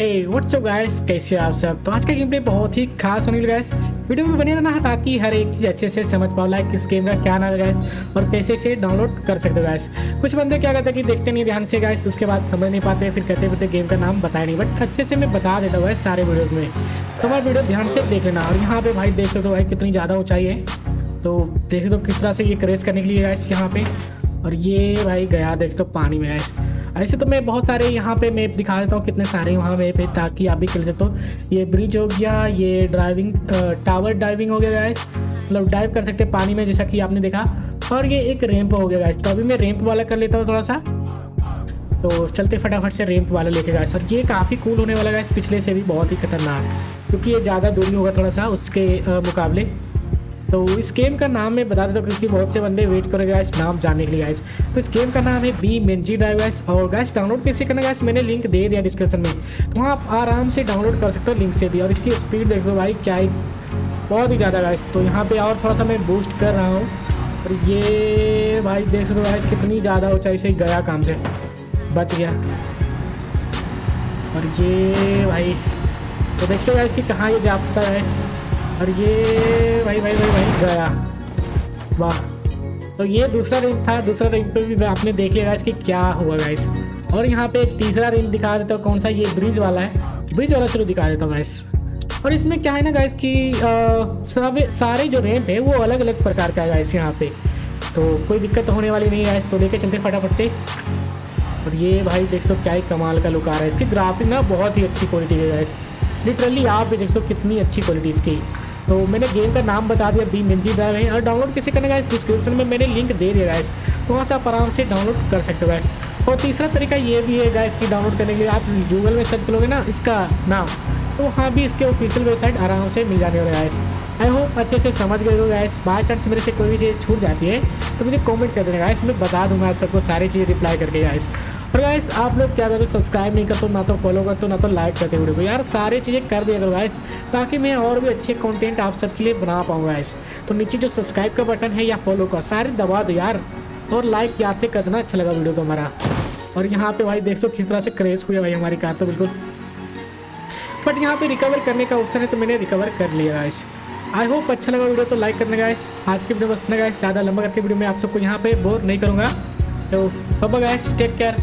ए WhatsApp guys कैसे हो आप सब? तो आज का गेम प्ले बहुत ही खास होने लगा गाइस वीडियो में बने रहना है ताकि हर एक चीज़ अच्छे से समझ पाओ लाइक इस गेम का क्या नाम है गाइस और कैसे इसे डाउनलोड कर सकते हो गाइस कुछ बंदे क्या करते हैं कि देखते नहीं, ध्यान से गाइस उसके बाद समझ नहीं पाते, फिर कहते फिरते गेम का नाम बताया नहीं. बट अच्छे से मैं बता देता हूँ सारे वीडियोज़ में। तो हमारा वीडियो ध्यान से देख लेना। और यहाँ पे भाई देख सकते हो, भाई, कितनी ज़्यादा ऊंचाई है। तो देख सकते हो किस तरह से ये क्रेज करने के लिए गाइस यहाँ पे। और ये भाई गया, देख तो पानी में गाइस ऐसे तो मैं बहुत सारे यहाँ पे मैप दिखा देता हूँ कितने सारे वहाँ मैप है ताकि आप भी खेल सकते हो। ये ब्रिज हो गया, ये ड्राइविंग टावर डाइविंग हो गया गाइस मतलब डाइव कर सकते पानी में, जैसा कि आपने देखा। और ये एक रैंप हो गया गाइस तो अभी मैं रैंप वाला कर लेता हूँ थोड़ा सा। तो चलते फटाफट से रैंप वाला लेके गाइस और ये काफ़ी कूल होने वाला गाइस पिछले से भी बहुत ही खतरनाक। क्योंकि ये ज़्यादा दूर होगा थोड़ा सा, उसके मुकाबले। तो इस गेम का नाम मैं बता देता हूँ क्योंकि बहुत से बंदे वेट करेंगे इस नाम जानने के लिए गाइस तो इस गेम का नाम है बी मेनजी ड्राइव गाइस और गाइस डाउनलोड कैसे करना गाइस मैंने लिंक दे दिया डिस्क्रिप्शन में। तो वहाँ आप आराम से डाउनलोड कर सकते हो लिंक से भी। और इसकी स्पीड देख लो भाई, क्या ही बहुत ही ज़्यादा गाइस तो यहाँ पर और थोड़ा सा मैं बूस्ट कर रहा हूँ। और ये भाई देख सकते हो गाइस कितनी ज़्यादा ऊंचाई से गया काम से। बच गया। और ये भाई तो देखते हो गाइस कि कहाँ ये जाता है। और ये भाई भाई भाई भाई, गया। वाह। तो ये दूसरा रिंग था, दूसरा रिंग पे भी आपने देख लिया गाइस कि क्या हुआ गाइस और यहाँ पे एक तीसरा रिंग दिखा देता हूँ, कौन सा? ये ब्रिज वाला है। ब्रिज वाला शुरू दिखा देता हूँ गाइस और इसमें क्या है ना गाइस कि सब, सारे जो रैंप है वो अलग अलग प्रकार का है गाइस यहाँ पे। तो कोई दिक्कत होने वाली नहीं है तो लेके चलते फटाफट से। और ये भाई देख सकते क्या ही कमाल का लुक आ रहा है। इसकी ग्राफिक ना बहुत ही अच्छी क्वालिटी है गाइस लिटरली आप भी देख सकते कितनी अच्छी क्वालिटी इसकी। तो मैंने गेम का नाम बता दिया बी मिंदी ड्राइव है। और डाउनलोड कैसे करना गाइस डिस्क्रिप्शन में मैंने लिंक दे दिया गाइस तो वहाँ से आप आराम से डाउनलोड कर सकते हो गाइस और तीसरा तरीका ये भी है गाइस कि डाउनलोड करने के लिए आप गूगल में सर्च करोगे ना, इसका नाम। तो वहाँ भी इसके ऑफिशियल वेबसाइट आराम से मिल जाने वाले गाइस आई होप अच्छे से समझ गए हो गाइस बाय चांस मेरे से कोई भी चीज़ छूट जाती है तो मुझे कमेंट कर देना गाइस मैं बता दूँगा आप सबको सारी चीज़ें रिप्लाई करके गाइस और गाइस आप लोग क्या करो सब्सक्राइब नहीं करते, ना तो फॉलो करते, ना तो लाइक करते वीडियो को। यार, सारी चीज़ें कर दिया करो गाइस ताकि मैं और भी अच्छे कंटेंट आप सबके लिए बना पाऊँगा गाइस तो नीचे जो सब्सक्राइब का बटन है, या फॉलो का, सारे दबा दो यार, और लाइक याद से कर देना अच्छा लगा वीडियो को हमारा। और यहाँ पे भाई देख दो किस तरह से क्रेज हुआ भाई हमारी कार तो बिल्कुल। बट यहाँ पे रिकवर करने का ऑप्शन है तो मैंने रिकवर कर लिया गाइस आई होप अच्छा लगा वीडियो तो लाइक करने गाइस आज की वीडियो बस गाइस ज़्यादा लंबा करके वीडियो में आप सबको यहाँ पे बोर नहीं करूँगा। तो बाबा गाइस टेक केयर